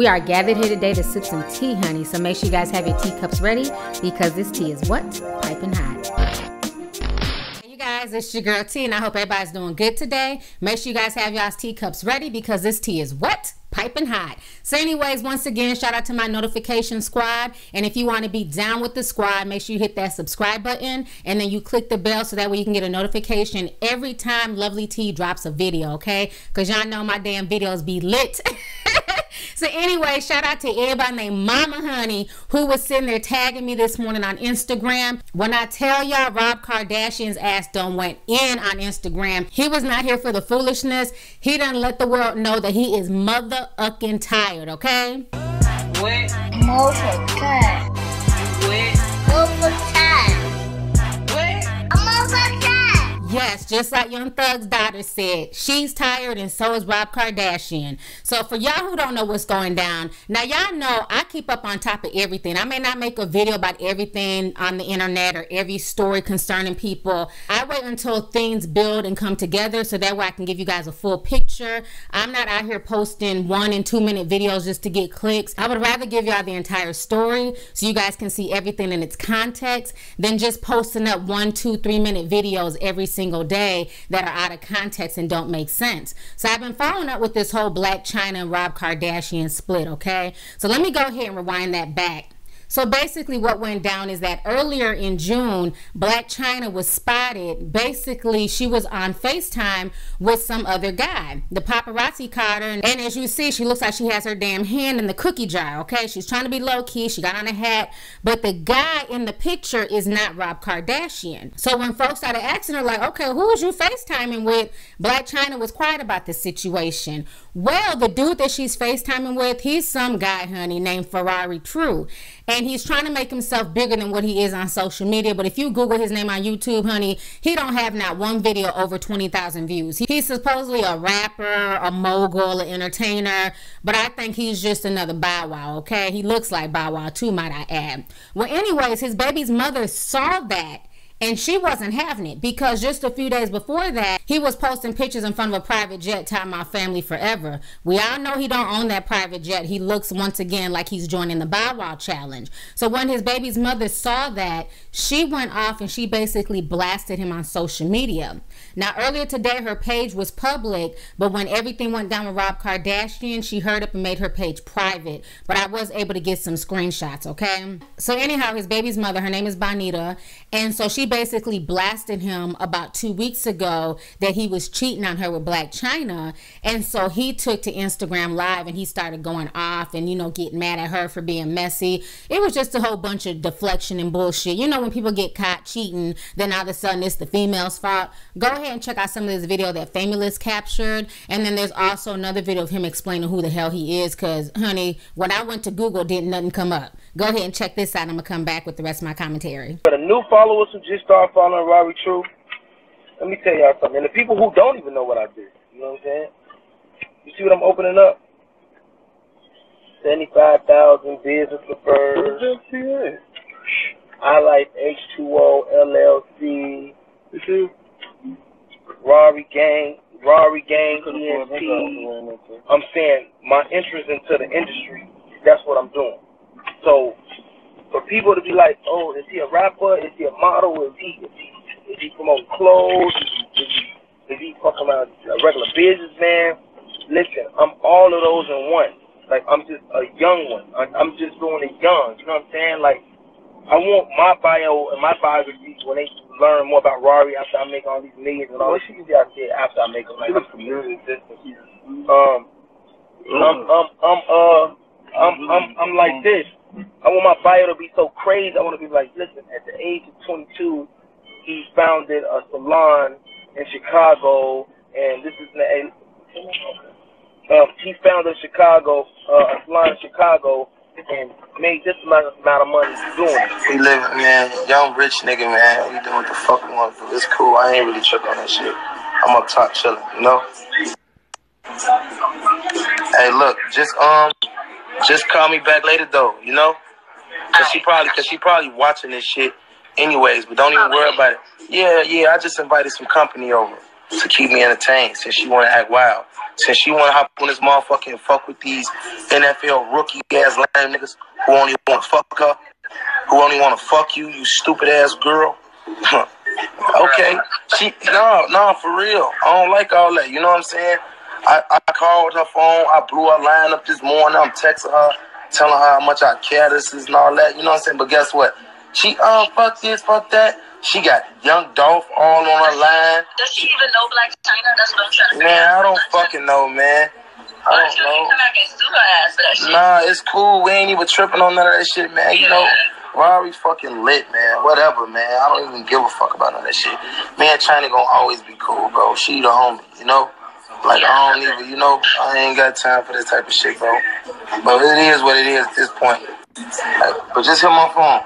We are gathered here today to sip some tea, honey. So make sure you guys have your teacups ready because this tea is what? Piping hot. Hey, you guys, it's your girl T, and I hope everybody's doing good today. Make sure you guys have y'all's teacups ready because this tea is what? piping hot. So, anyways, once again, shout out to my notification squad. And if you want to be down with the squad, make sure you hit that subscribe button and then you click the bell so that way you can get a notification every time Lovely T drops a video, okay? Because y'all know my damn videos be lit. so anyway, shout out to everybody named Mama Honey who was sitting there tagging me this morning on Instagram. When I tell y'all Rob Kardashian's ass done went in on Instagram, he was not here for the foolishness. He done let the world know that he is mother-ucking tired, okay? What? Multiple time. What? Yes, just like Young Thug's daughter said, she's tired and so is Rob Kardashian. So for y'all who don't know what's going down, now y'all know I keep up on top of everything. I may not make a video about everything on the internet or every story concerning people. I wait until things build and come together so that way I can give you guys a full picture. I'm not out here posting one and two minute videos just to get clicks. I would rather give y'all the entire story so you guys can see everything in its context than just posting up one, two, three minute videos every single single day that are out of context and don't make sense. So I've been following up with this whole Blac Chyna and Rob Kardashian split, okay? So let me go ahead and rewind that back. So basically, what went down is that earlier in June, Blac Chyna was spotted. Basically, she was on FaceTime with some other guy. The paparazzi caught her, and, as you see, she looks like she has her damn hand in the cookie jar. Okay, she's trying to be low key. She got on a hat, but the guy in the picture is not Rob Kardashian. So when folks started asking her, like, okay, who was you FaceTiming with? Blac Chyna was quiet about the situation. Well, the dude that she's FaceTiming with, he's some guy, honey, named Ferrari True. And he's trying to make himself bigger than what he is on social media. But if you Google his name on YouTube, honey, he don't have not one video over 20,000 views. He's supposedly a rapper, a mogul, an entertainer. But I think he's just another Bow Wow, okay? He looks like Bow Wow too, might I add. Well, anyways, his baby's mother saw that and she wasn't having it because just a few days before that, he was posting pictures in front of a private jet telling my family forever. We all know he don't own that private jet. He looks once again like he's joining the Bow Wow challenge. So when his baby's mother saw that, she went off and she basically blasted him on social media. Now earlier today, her page was public, but when everything went down with Rob Kardashian, she heard up and made her page private. But I was able to get some screenshots, okay? So anyhow, his baby's mother, her name is Bonita, and so she basically blasted him about two weeks ago that he was cheating on her with Blac Chyna. And so he took to Instagram Live and he started going off and, you know, getting mad at her for being messy. It was just a whole bunch of deflection and bullshit. You know, when people get caught cheating, then all of a sudden it's the female's fault. Go ahead and check out some of this video that Famous captured. And then there's also another video of him explaining who the hell he is. Because, honey, when I went to Google, didn't nothing come up. Go ahead and check this out. I'm going to come back with the rest of my commentary. For the new followers who just started following Robbie True, let me tell y'all something. And the people who don't even know what I do, you know what I'm saying? You see what I'm opening up? 75,000 business prefers. I like H2O LLC. You see? Rory Gang, Rory Gang, ENT. I'm saying my interest into the industry, that's what I'm doing. So for people to be like, oh, is he a rapper? Is he a model? Is he is he, is he promoting clothes? Is he is he fucking around a regular businessman? Listen, I'm all of those in one. Like I'm just a young one. I'm just doing it young. You know what I'm saying? Like I want my bio and my biography when they learn more about Rory after I make all these millions and all this shit. Out there after I make them like I'm community Um I'm I'm I'm uh I'm I'm I'm like this. I want my bio to be so crazy. I want to be like, listen, at the age of 22, he founded a salon in Chicago, and this is the um, he founded Chicago, uh, a salon in Chicago, and made this amount of, money doing it. We live, man, young rich nigga, man. We doing what the fuck we want to do. It's cool. I ain't really tripping on that shit. I'm up top chilling, you know. Hey, look, just um, just call me back later though, you know. Cause she probably, cause she probably watching this shit anyways. But don't even worry about it. Yeah, yeah. I just invited some company over. To keep me entertained since she want to act wild. Since she want to hop on this motherfucking fuck with these NFL rookie ass lame niggas who only want to fuck her, who only want to fuck you, you stupid ass girl. okay, she no no for real. I don't like all that. You know what I'm saying? I, I called her phone. I blew her line up this morning. I'm texting her, telling her how much I care this is and all that. You know what I'm saying? But guess what? She um fuck this, fuck that. She got young Dolph all on her line. Does she even know Blac Chyna? That's what I'm trying to figure Man, I don't fucking know, man. I don't you know. come back and sue her ass for that shit? Nah, it's cool. We ain't even tripping on none of that shit, man. You know, Rory fucking lit, man. Whatever, man. I don't even give a fuck about none of that shit. Man, Chyna gonna always be cool, bro. She the homie, you know? Like, I don't even, you know, I ain't got time for this type of shit, bro. But it is what it is at this point. Like, but just hit my phone.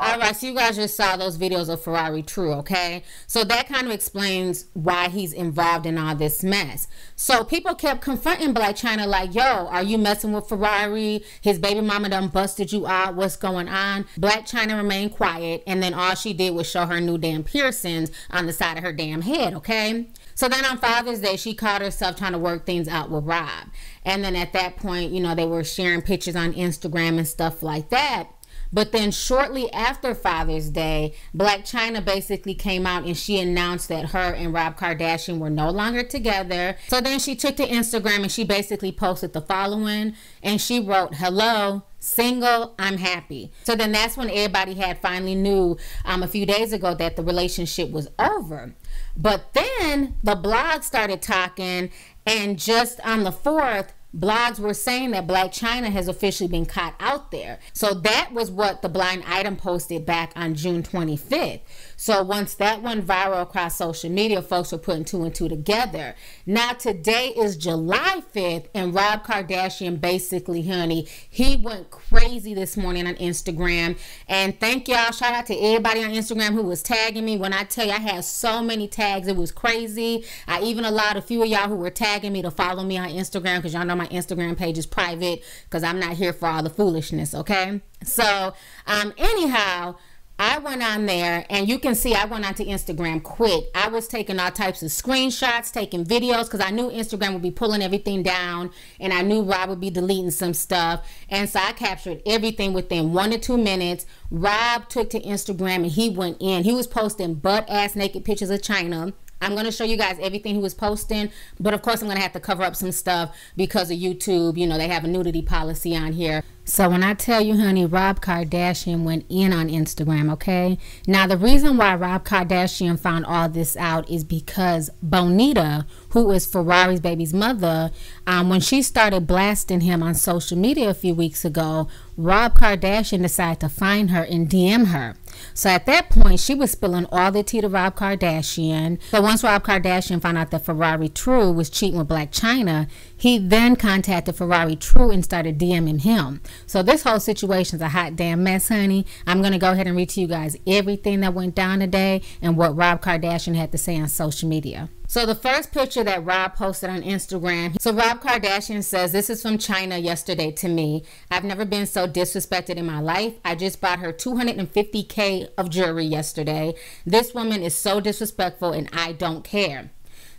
Alright. So you guys just saw those videos of Ferrari True, okay? So that kind of explains why he's involved in all this mess. So people kept confronting Blac Chyna like, yo, are you messing with Ferrari? His baby mama done busted you out. What's going on? Blac Chyna remained quiet, and then all she did was show her new damn piercings on the side of her damn head, okay? So then on Father's Day, she caught herself trying to work things out with Rob. And then at that point, you know, they were sharing pictures on Instagram and stuff like that. But then shortly after Father's Day, Blac Chyna basically came out and she announced that her and Rob Kardashian were no longer together. So then she took to Instagram and she basically posted the following and she wrote, Hello, single, I'm happy. So then that's when everybody had finally knew um, a few days ago that the relationship was over. But then the blog started talking, and just on the 4th, blogs were saying that Blac Chyna has officially been caught out there. So that was what the blind item posted back on June 25th. So once that went viral across social media, folks were putting two and two together. Now today is July 5th, and Rob Kardashian basically, honey, he went crazy this morning on Instagram. And thank y'all. Shout out to everybody on Instagram who was tagging me. When I tell you I had so many tags, it was crazy. I even allowed a few of y'all who were tagging me to follow me on Instagram because y'all know my Instagram page is private because I'm not here for all the foolishness, okay? So, um, anyhow, I went on there and you can see I went onto Instagram quick. I was taking all types of screenshots, taking videos because I knew Instagram would be pulling everything down and I knew Rob would be deleting some stuff. And so I captured everything within one to two minutes. Rob took to Instagram and he went in. He was posting butt ass naked pictures of Chyna. I'm going to show you guys everything he was posting, but of course I'm going to have to cover up some stuff because of YouTube. You know, they have a nudity policy on here. So when I tell you, honey, Rob Kardashian went in on Instagram, okay? Now, the reason why Rob Kardashian found all this out is because Bonita, who is Ferrari's baby's mother, um, when she started blasting him on social media a few weeks ago, Rob Kardashian decided to find her and DM her. So at that point, she was spilling all the tea to Rob Kardashian. So once Rob Kardashian found out that Ferrari True was cheating with Blac Chyna, he then contacted Ferrari True and started DMing him. So this whole situation's a hot damn mess, honey. I'm gonna go ahead and read to you guys everything that went down today and what Rob Kardashian had to say on social media. So the first picture that Rob posted on Instagram. So Rob Kardashian says, "This is from Chyna yesterday to me. I've never been so disrespected in my life. I just bought her 250k of jewelry yesterday. This woman is so disrespectful and I don't care."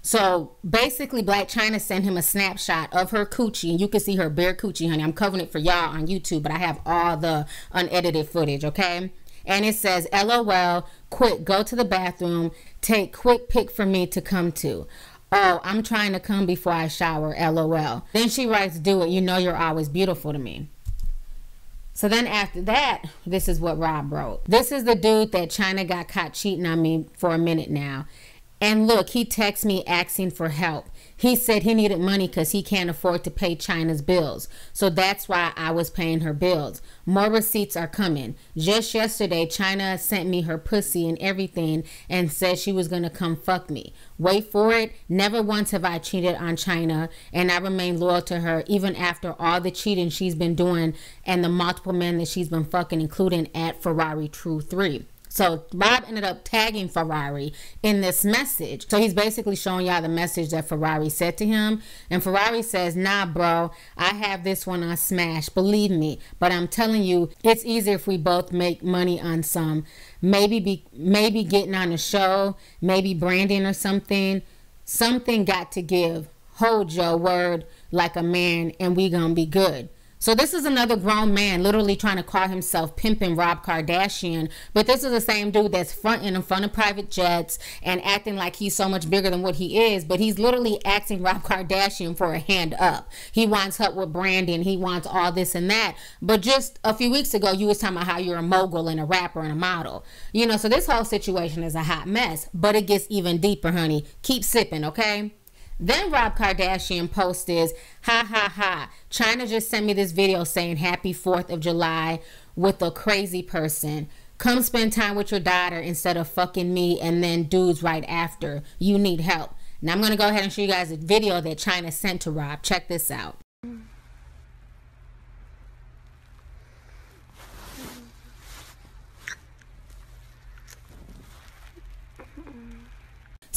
So basically, Blac Chyna sent him a snapshot of her coochie, and you can see her bare coochie, honey. I'm covering it for y'all on YouTube, but I have all the unedited footage, okay? And it says, LOL, quick, go to the bathroom, take quick pic for me to come to. Oh, I'm trying to come before I shower, LOL. Then she writes, Do it, you know you're always beautiful to me. So then after that, this is what Rob wrote. This is the dude that Chyna got caught cheating on me for a minute now. And look, he texts me asking for help. He said he needed money because he can't afford to pay Chyna's bills. So that's why I was paying her bills. More receipts are coming. Just yesterday, Chyna sent me her pussy and everything and said she was going to come fuck me. Wait for it. Never once have I cheated on Chyna, and I remain loyal to her even after all the cheating she's been doing and the multiple men that she's been fucking, including at Ferrari True 3. So Rob ended up tagging Ferrari in this message. So he's basically showing y'all the message that Ferrari said to him. And Ferrari says, Nah, bro, I have this one on Smash. Believe me. But I'm telling you, it's easier if we both make money on some. Maybe be maybe getting on a show, maybe branding or something. Something got to give. Hold your word like a man and we gonna be good. So this is another grown man literally trying to call himself pimping Rob Kardashian, but this is the same dude that's fronting in front of private jets and acting like he's so much bigger than what he is, but he's literally asking Rob Kardashian for a hand up. He wants help with branding, he wants all this and that. But just a few weeks ago, you was talking about how you're a mogul and a rapper and a model. You know, so this whole situation is a hot mess, but it gets even deeper, honey. Keep sipping, okay? Then Rob Kardashian posted, ha ha ha, Chyna just sent me this video saying happy 4th of July with a crazy person. Come spend time with your daughter instead of fucking me and then dudes right after. You need help. Now I'm going to go ahead and show you guys a video that Chyna sent to Rob. Check this out.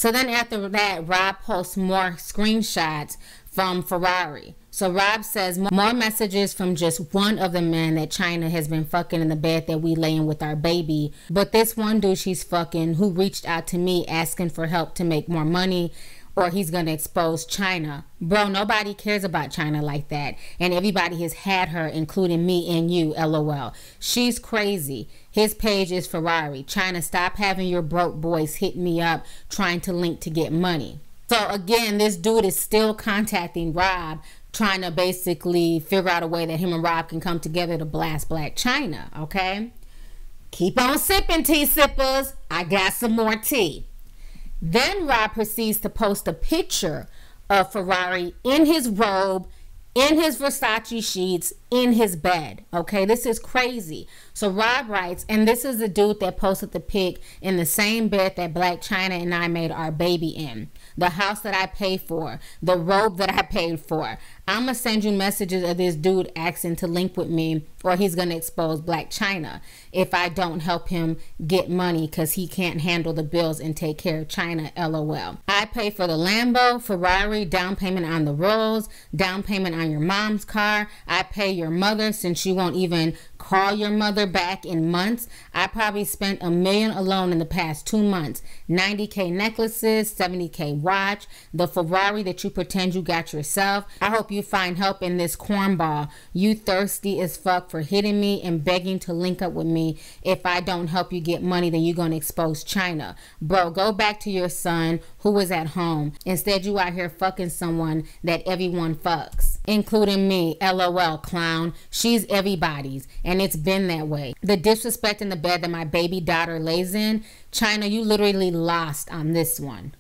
So then after that, Rob posts more screenshots from Ferrari. So Rob says more messages from just one of the men that Chyna has been fucking in the bed that we laying with our baby. But this one dude she's fucking who reached out to me asking for help to make more money or he's going to expose Chyna. Bro, nobody cares about Chyna like that. And everybody has had her, including me and you, lol. She's crazy. His page is Ferrari. Chyna, stop having your broke boys hit me up trying to link to get money. So again, this dude is still contacting Rob, trying to basically figure out a way that him and Rob can come together to blast Blac Chyna, okay? Keep on sipping, tea sippers. I got some more tea. Then Rob proceeds to post a picture of Ferrari in his robe, in his Versace sheets, in his bed. Okay, this is crazy. So Rob writes, and this is the dude that posted the pic in the same bed that Blac Chyna and I made our baby in the house that I paid for, the robe that I paid for. I'm gonna send you messages of this dude asking to link with me, or he's gonna expose Blac Chyna if I don't help him get money because he can't handle the bills and take care of Chyna. LOL. I pay for the Lambo, Ferrari, down payment on the Rolls, down payment on your mom's car. I pay your mother since you won't even call your mother back in months. I probably spent a million alone in the past two months. 90k necklaces, 70k watch, the Ferrari that you pretend you got yourself. I hope you find help in this cornball. You thirsty as fuck for hitting me and begging to link up with me. If I don't help you get money, then you're gonna expose Chyna. Bro, go back to your son who was at home. Instead, you out here fucking someone that everyone fucks, including me. LOL, clown. She's everybody's, and it's been that way. The disrespect in the bed that my baby daughter lays in, Chyna, you literally lost on this one.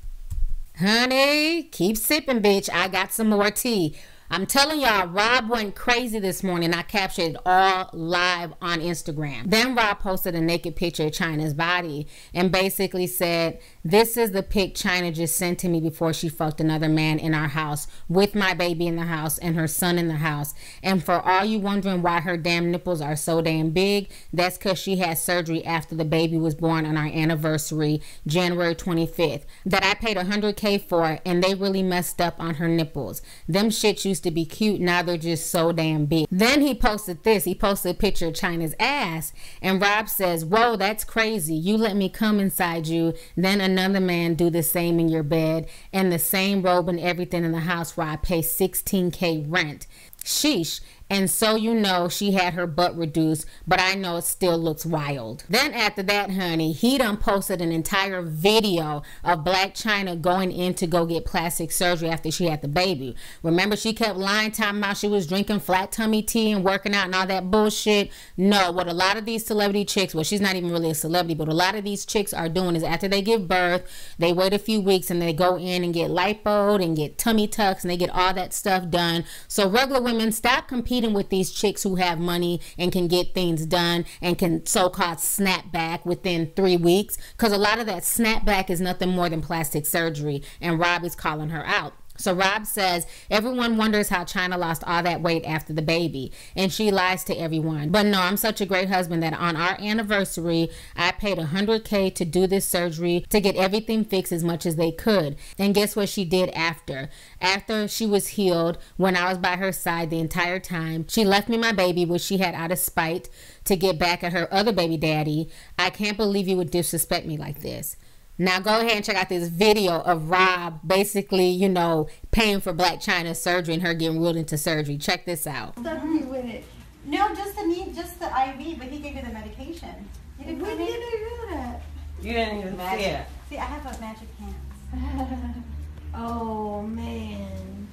Honey, keep sipping, bitch. I got some more tea. I'm telling y'all, Rob went crazy this morning. I captured it all live on Instagram. Then Rob posted a naked picture of Chyna's body and basically said, This is the pic Chyna just sent to me before she fucked another man in our house with my baby in the house and her son in the house. And for all you wondering why her damn nipples are so damn big, that's because she had surgery after the baby was born on our anniversary, January 25th, that I paid 100K for, and they really messed up on her nipples. Them shits used to be cute. Now they're just so damn big. Then he posted this. He posted a picture of Chyna's ass. And Rob says, Whoa, that's crazy. You let me come inside you. Then another man do the same in your bed. And the same robe and everything in the house where I pay 16K rent. Sheesh. And so you know she had her butt reduced, but I know it still looks wild. Then after that, honey, he done posted an entire video of Black China going in to go get plastic surgery after she had the baby. Remember she kept lying, talking about she was drinking flat tummy tea and working out and all that bullshit? No, what a lot of these celebrity chicks, well, she's not even really a celebrity, but a lot of these chicks are doing is after they give birth, they wait a few weeks and they go in and get lipoed and get tummy tucks and they get all that stuff done. So regular women, stop competing competing with these chicks who have money and can get things done and can so-called snap back within three weeks. Because a lot of that snap back is nothing more than plastic surgery and rob is calling her out So Rob says everyone wonders how Chyna lost all that weight after the baby, and she lies to everyone. But no, I'm such a great husband that on our anniversary, I paid 100k to do this surgery to get everything fixed as much as they could. And guess what she did after? After she was healed, when I was by her side the entire time, she left me my baby, which she had out of spite to get back at her other baby daddy. I can't believe you would disrespect me like this. Now go ahead and check out this video of Rob basically, you know, paying for Blac Chyna's surgery and her getting ruled into surgery. Check this out. Something with it. No, just the need, just the IV, but he gave you the medication. You didn't When put did it? I do that? You didn't even see it. See, I have a magic hands. oh man.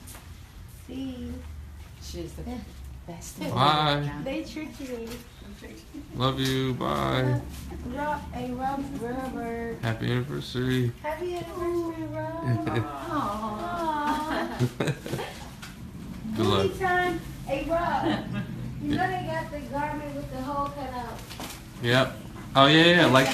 See, She's the best. Bye. they tricked me. Love you. Bye. Rob, a Rob Rubber. Happy anniversary. Happy anniversary, Rob. Aww. Good luck. Anytime, hey Rob. You know they got the garment with the hole cut out. Yep. Oh yeah, yeah. Like,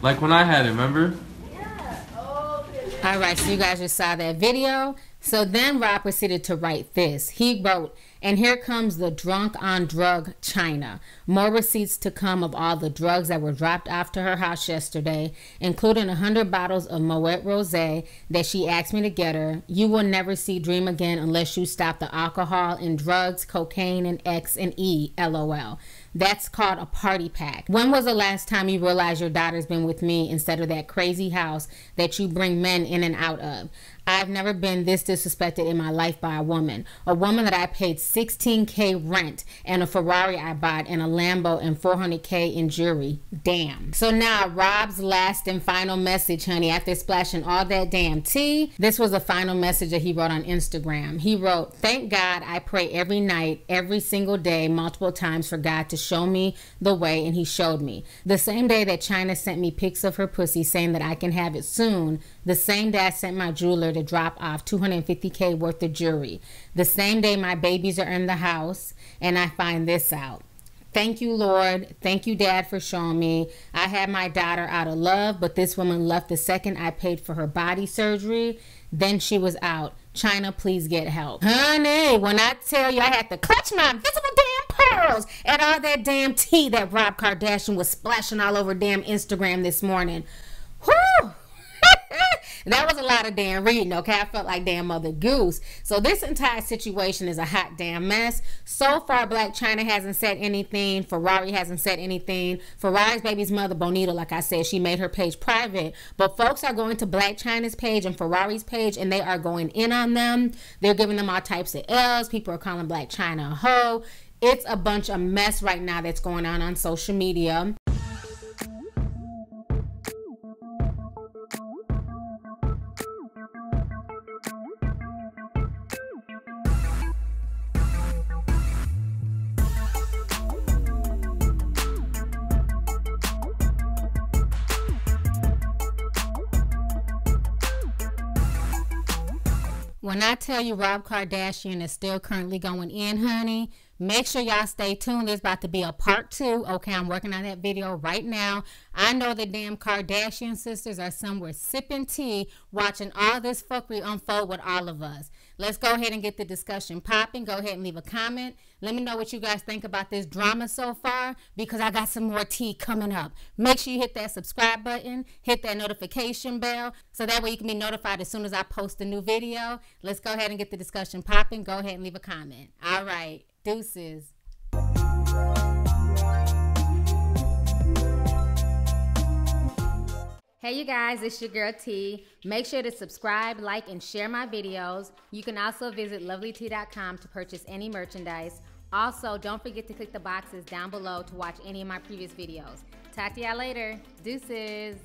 like when I had it. Remember? Yeah. Oh. All right, so you guys just saw that video. So then Rob proceeded to write this. He wrote, and here comes the drunk on drug Chyna. More receipts to come of all the drugs that were dropped off to her house yesterday, including 100 bottles of Moet Rosé that she asked me to get her. You will never see Dream again unless you stop the alcohol and drugs, cocaine, and X and E, lol. That's called a party pack. When was the last time you realized your daughter's been with me instead of that crazy house that you bring men in and out of? I've never been this disrespected in my life by a woman. A woman that I paid 16k rent and a Ferrari I bought and a Lambo and 400k in jewelry. Damn. So now Rob's last and final message, honey, after splashing all that damn tea, this was the final message that he wrote on Instagram. He wrote, "Thank God I pray every night, every single day, multiple times for God to show me the way and he showed me. The same day that Chyna sent me pics of her pussy saying that I can have it soon, the same day I sent my jeweler to drop off 250k worth of jewelry. The same day my babies are in the house and I find this out. Thank you, Lord. Thank you, Dad, for showing me. I had my daughter out of love, but this woman left the second I paid for her body surgery. Then she was out. Chyna, please get help. Honey, when I tell you I had to clutch my invisible damn pearls at all that damn tea that Rob Kardashian was splashing all over damn Instagram this morning. Whew! that was a lot of damn reading, okay? I felt like damn Mother Goose. So this entire situation is a hot damn mess. So far, Blac Chyna hasn't said anything. Ferrari hasn't said anything. Ferrari's baby's mother, Bonita, like I said, she made her page private. But folks are going to Blac Chyna's page and Ferrari's page, and they are going in on them. They're giving them all types of L's. People are calling Blac Chyna a hoe. It's a bunch of mess right now that's going on on social media. When I tell you Rob Kardashian is still currently going in, honey, make sure y'all stay tuned. There's about to be a part two. Okay, I'm working on that video right now. I know the damn Kardashian sisters are somewhere sipping tea, watching all this fuckery unfold with all of us. Let's go ahead and get the discussion popping. Go ahead and leave a comment. Let me know what you guys think about this drama so far because I got some more tea coming up. Make sure you hit that subscribe button, hit that notification bell so that way you can be notified as soon as I post a new video. Let's go ahead and get the discussion popping. Go ahead and leave a comment. All right. Deuces. Hey you guys, it's your girl T. Make sure to subscribe, like, and share my videos. You can also visit lovelyti.com to purchase any merchandise. Also, don't forget to click the boxes down below to watch any of my previous videos. Talk to y'all later. Deuces.